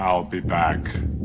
I'll be back.